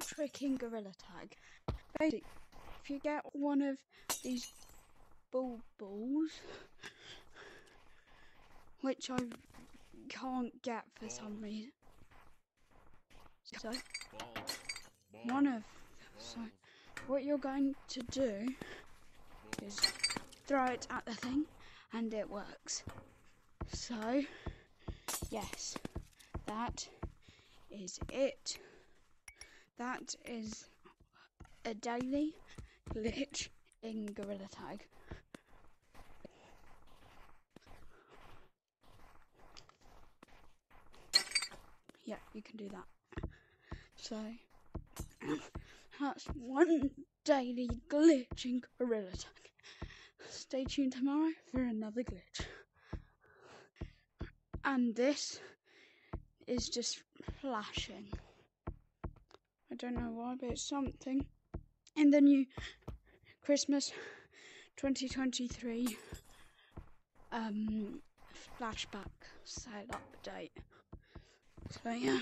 trick in Gorilla Tag. Basically, if you get one of these ball balls, which I can't get for some reason, so one of so what you're going to do is throw it at the thing, and it works. So yes, that is it. That is a daily glitch in Gorilla Tag. Yeah, you can do that. So, that's one daily glitch in Gorilla Tag. Stay tuned tomorrow for another glitch. And this is just flashing. Don't know why, but it's something. In the new Christmas 2023 um, flashback set update. So yeah.